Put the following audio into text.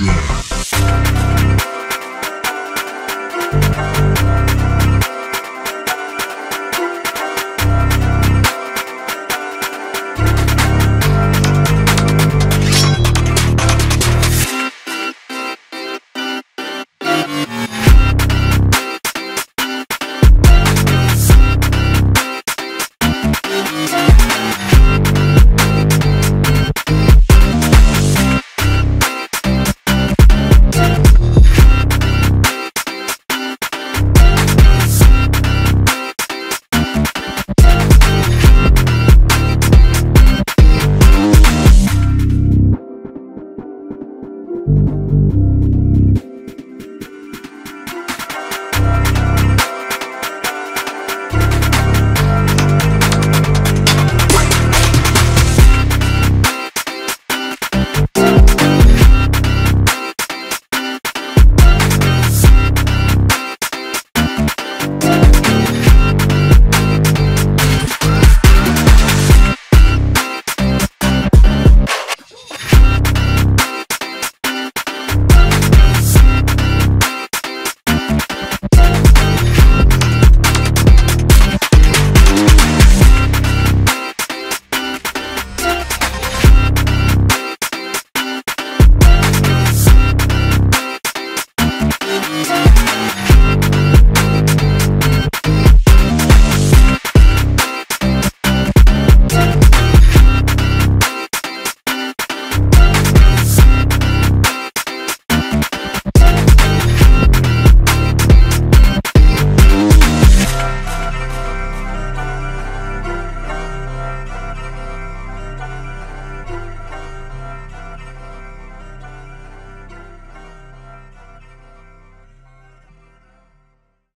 Yeah.